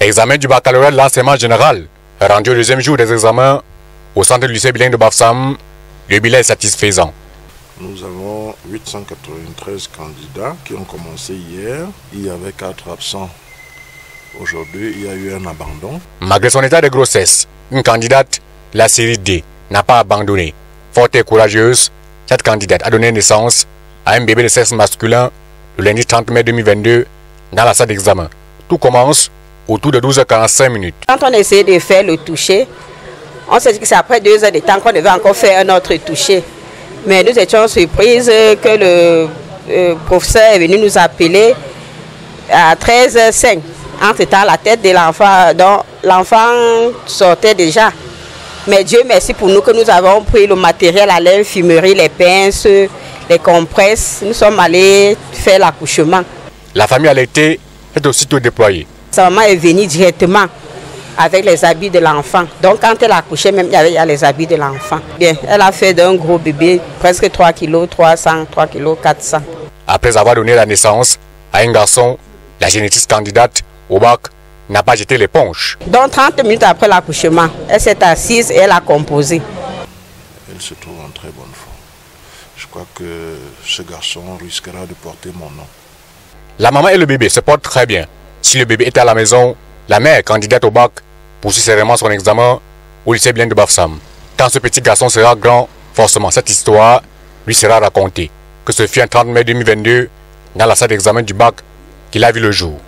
Examen du baccalauréat de l'enseignement général. Rendu au deuxième jour des examens au centre du lycée bilingue de Bafsam, le bilan est satisfaisant. Nous avons 893 candidats qui ont commencé hier. Il y avait 4 absents. Aujourd'hui, il y a eu un abandon. Malgré son état de grossesse, une candidate, la série D, n'a pas abandonné. Forte et courageuse, cette candidate a donné naissance à un bébé de sexe masculin le lundi 30 mai 2022 dans la salle d'examen. Tout commence autour de 12h45 minutes. Quand on essayé de faire le toucher, on s'est dit que c'est après deux heures de temps qu'on devait encore faire un autre toucher. Mais nous étions surprises que le, le professeur est venu nous appeler à 13h05. Entre-temps, la tête de l'enfant, dont l'enfant sortait déjà. Mais Dieu merci pour nous que nous avons pris le matériel à l'infirmerie, les pinces, les compresses. Nous sommes allés faire l'accouchement. La famille a été est aussitôt déployée. Sa maman est venue directement avec les habits de l'enfant. Donc quand elle a accouché, même il y avait il y a les habits de l'enfant. Bien, elle a fait d'un gros bébé, presque 3 kg, 300, 3 kg, 400. Après avoir donné la naissance à un garçon, la génétiste candidate au bac n'a pas jeté l'éponge. Donc 30 minutes après l'accouchement, elle s'est assise et elle a composé. Elle se trouve en très bonne forme. Je crois que ce garçon risquera de porter mon nom. La maman et le bébé se portent très bien. Si le bébé était à la maison, la mère, candidate au bac, poursuit sereinement son examen au lycée bien de Bafsam. Quand ce petit garçon sera grand, forcément cette histoire lui sera racontée. Que ce fut un 30 mai 2022 dans la salle d'examen du bac qu'il a vu le jour.